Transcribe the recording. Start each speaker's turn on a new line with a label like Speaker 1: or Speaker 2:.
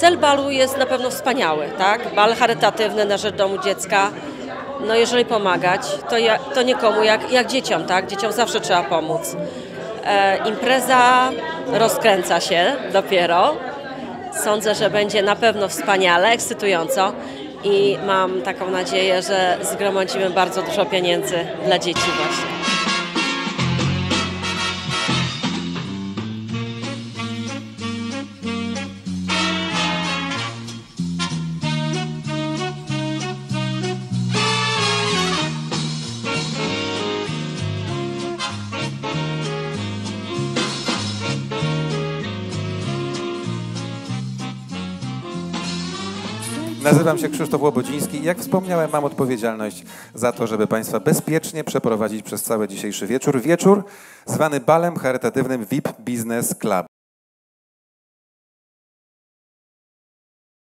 Speaker 1: Cel balu jest na pewno wspaniały, tak? Bal charytatywny na rzecz domu dziecka. No jeżeli pomagać, to, ja, to nikomu jak, jak dzieciom, tak? Dzieciom zawsze trzeba pomóc. E, impreza rozkręca się dopiero. Sądzę, że będzie na pewno wspaniale, ekscytująco i mam taką nadzieję, że zgromadzimy bardzo dużo pieniędzy dla dzieci właśnie.
Speaker 2: Nazywam się Krzysztof Łobodziński i jak wspomniałem, mam odpowiedzialność za to, żeby Państwa bezpiecznie przeprowadzić przez cały dzisiejszy wieczór. Wieczór zwany balem charytatywnym VIP Business Club.